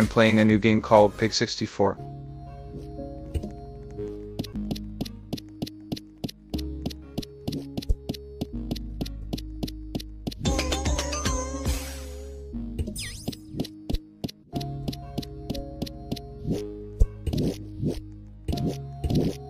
I'm playing a new game called Pig 64. Yeah.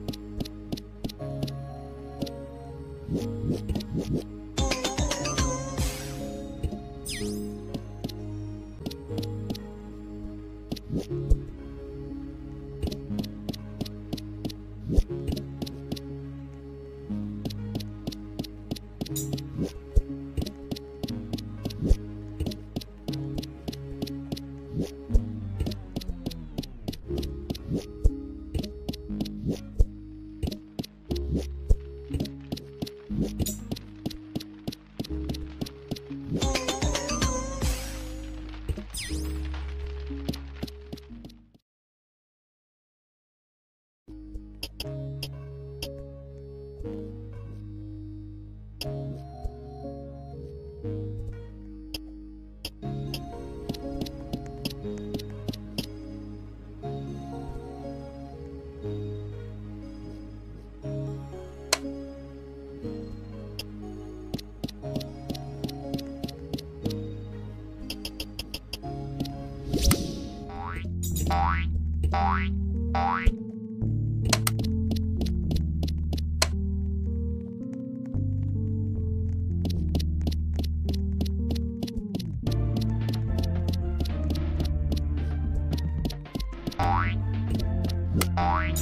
What?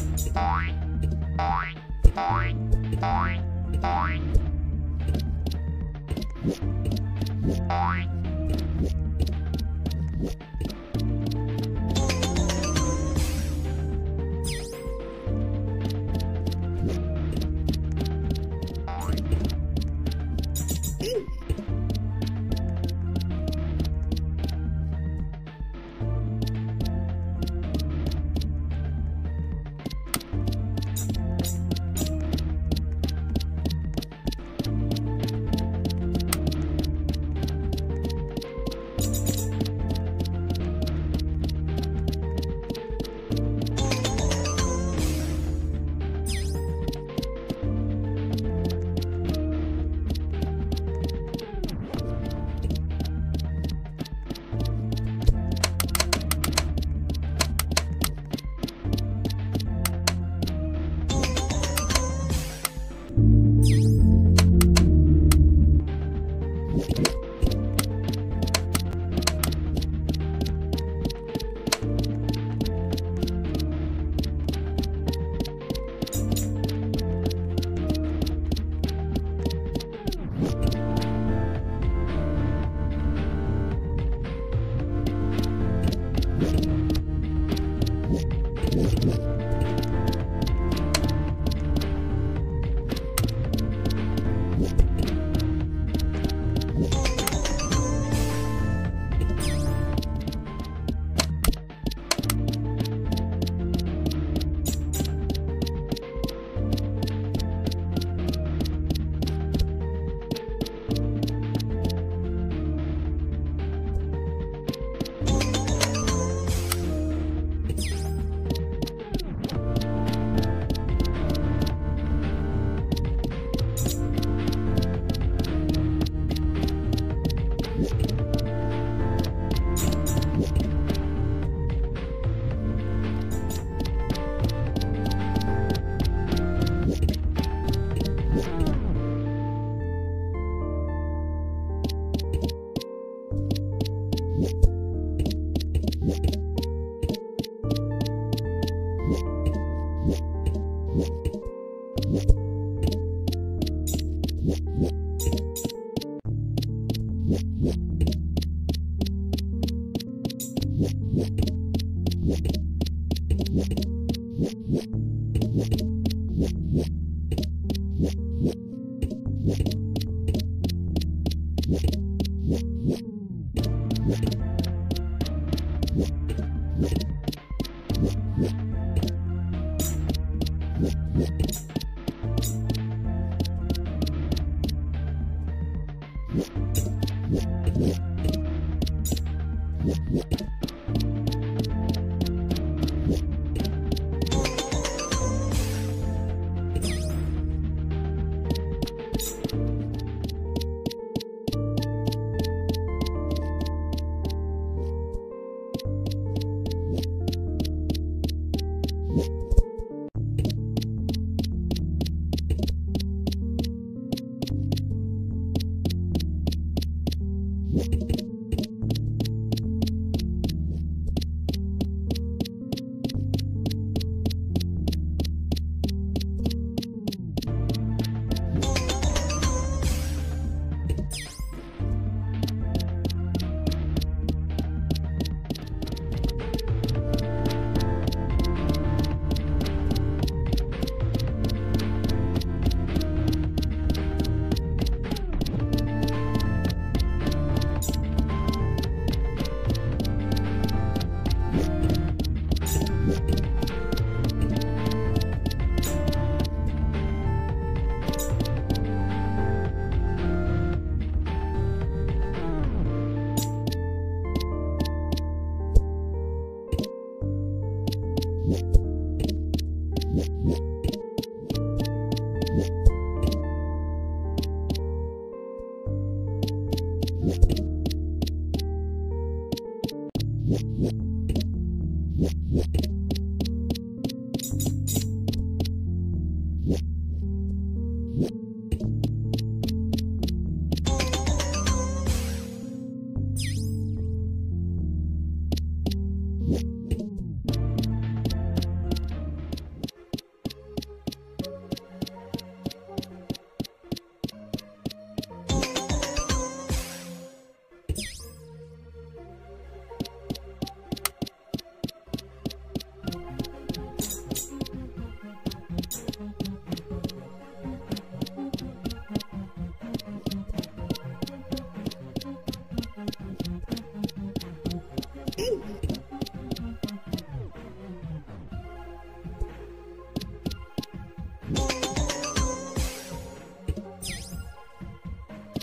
you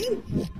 Tchau.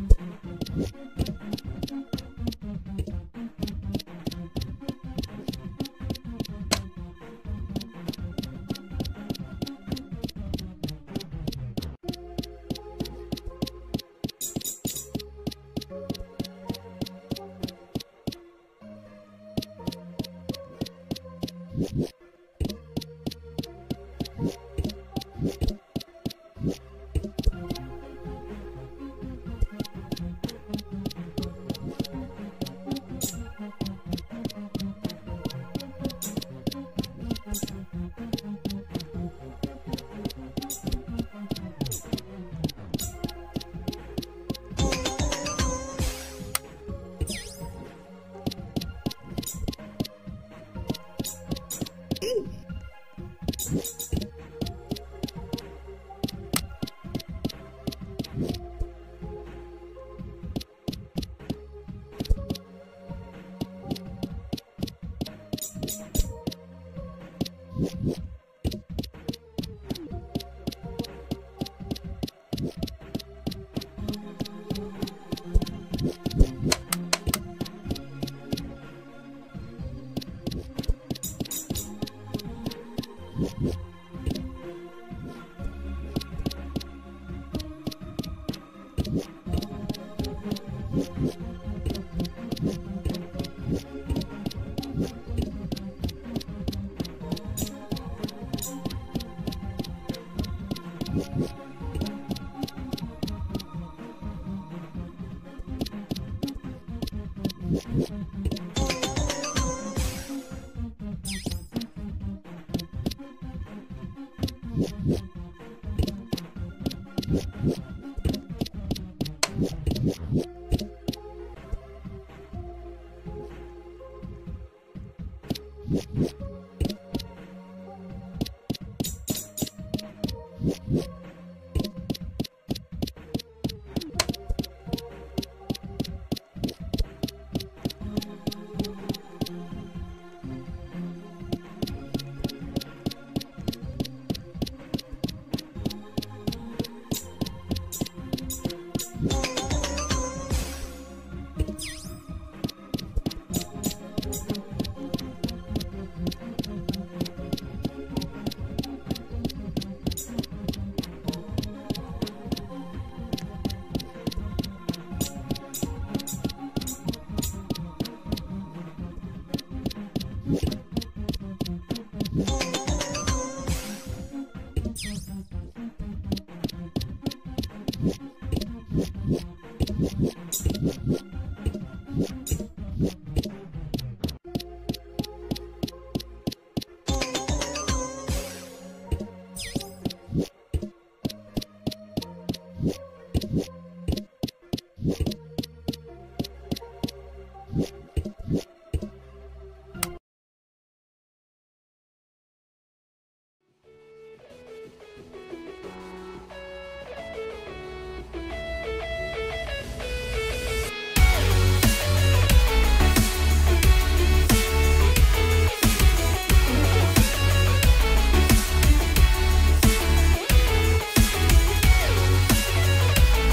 you